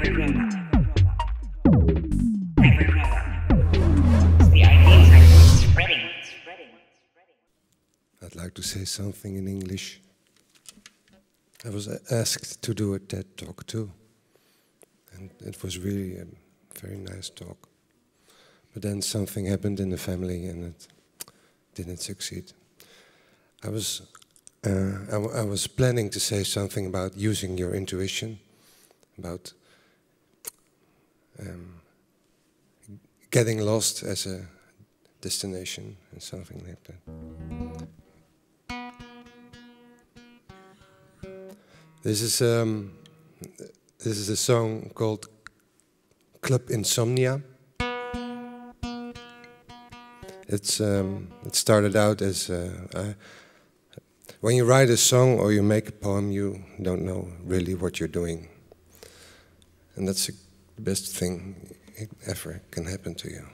I'd like to say something in English. I was asked to do a TED talk too, and it was really a very nice talk. But then something happened in the family and it didn't succeed. I was, uh, I, was planning to say something about using your intuition, about um, getting lost as a destination and something like that. This is um, this is a song called Club Insomnia. It's um, it started out as uh, I, when you write a song or you make a poem, you don't know really what you're doing, and that's the best thing ever can happen to you.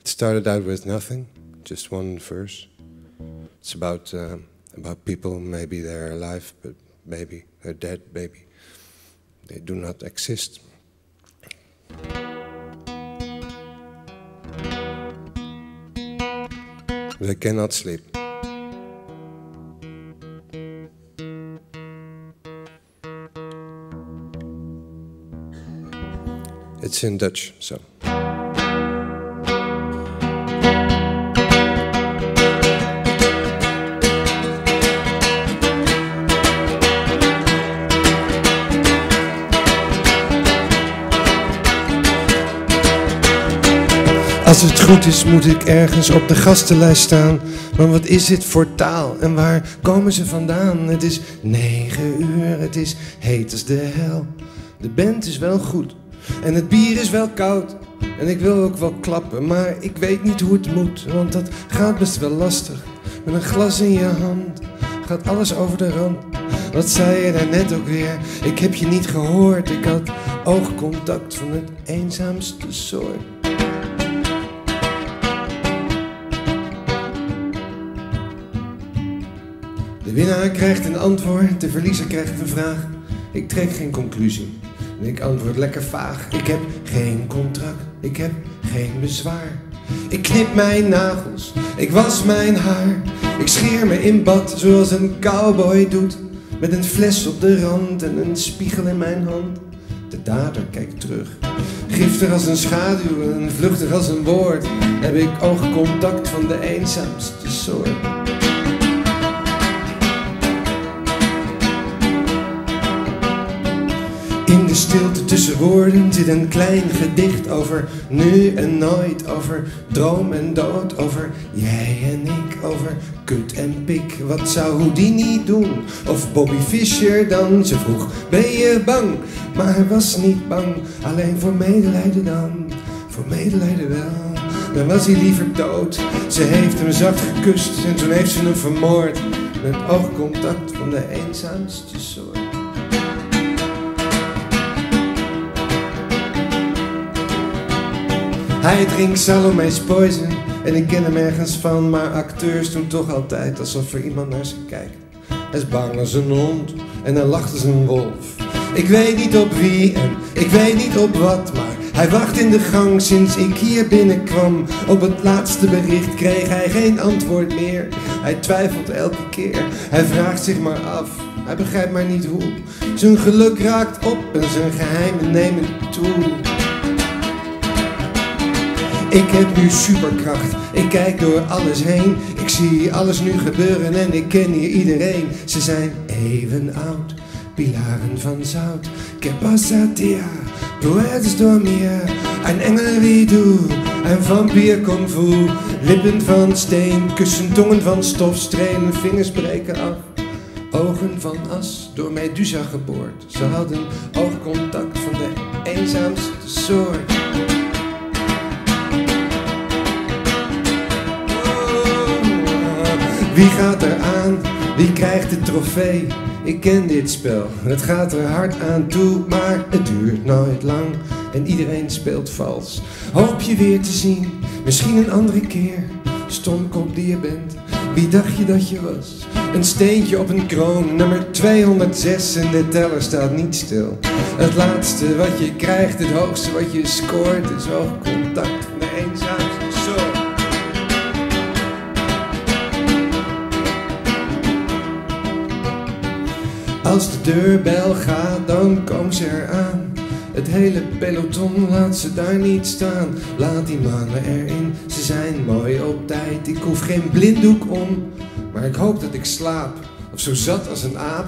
It started out with nothing, just one verse. It's about uh, about people. Maybe they're alive, but maybe they're dead. Maybe they do not exist. They cannot sleep. It's in Dutch, so. Als het goed is, moet ik ergens op de gastenlijst staan. Maar wat is dit voor taal en waar komen ze vandaan? Het is negen uur, het is heet als de hel. De band is wel goed en het bier is wel koud. En ik wil ook wel klappen, maar ik weet niet hoe het moet. Want dat gaat best wel lastig. Met een glas in je hand gaat alles over de rand. Wat zei je daarnet ook weer? Ik heb je niet gehoord. Ik had oogcontact van het eenzaamste soort. De winnaar krijgt een antwoord, de verliezer krijgt een vraag. Ik trek geen conclusie ik antwoord lekker vaag. Ik heb geen contract, ik heb geen bezwaar. Ik knip mijn nagels, ik was mijn haar. Ik scheer me in bad zoals een cowboy doet. Met een fles op de rand en een spiegel in mijn hand. De dader kijkt terug. Giftig als een schaduw en vluchtig als een woord. Heb ik oogcontact van de eenzaamste soort. De stilte tussen woorden zit een klein gedicht over nu en nooit, over droom en dood, over jij en ik, over kut en pik. Wat zou Houdini doen? Of Bobby Fischer dan? Ze vroeg, ben je bang? Maar hij was niet bang, alleen voor medelijden dan. Voor medelijden wel, dan was hij liever dood. Ze heeft hem zacht gekust en toen heeft ze hem vermoord. Met oogcontact van de eenzaamste soort. Hij drinkt Salome's Poison en ik ken hem ergens van, maar acteurs doen toch altijd alsof er iemand naar ze kijkt. Hij is bang als een hond en hij lacht als een wolf. Ik weet niet op wie en ik weet niet op wat, maar hij wacht in de gang sinds ik hier binnenkwam. Op het laatste bericht kreeg hij geen antwoord meer. Hij twijfelt elke keer, hij vraagt zich maar af. Hij begrijpt maar niet hoe. Zijn geluk raakt op en zijn geheimen nemen toe. Ik heb nu superkracht, ik kijk door alles heen. Ik zie alles nu gebeuren en ik ken hier iedereen. Ze zijn even oud, pilaren van zout. Que pasa tia, dormir. Een engel wie du, een vampier kung fu. Lippen van steen, kussen tongen van stof, strelen, vingers breken af. Ogen van as, door Medusa geboord. Ze hadden oogcontact van de eenzaamste soort. Wie gaat er aan? Wie krijgt de trofee? Ik ken dit spel, het gaat er hard aan toe, maar het duurt nooit lang en iedereen speelt vals. Hoop je weer te zien, misschien een andere keer. Stomkop die je bent, Wie dacht je dat je was? Een steentje op een kroon, nummer 206 en de teller staat niet stil. Het laatste wat je krijgt, het hoogste wat je scoort, is oogcontact van de Als de deurbel gaat, dan komen ze eraan. Het hele peloton laat ze daar niet staan. Laat die mannen erin, ze zijn mooi op tijd. Ik hoef geen blinddoek om, maar ik hoop dat ik slaap. Of zo zat als een aap,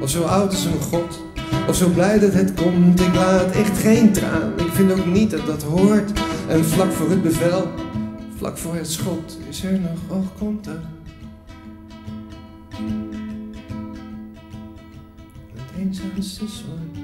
of zo oud als een god. Of zo blij dat het komt, ik laat echt geen traan. Ik vind ook niet dat dat hoort. En vlak voor het bevel, vlak voor het schot, is er nog oogcontact. Het eenzaamste soort.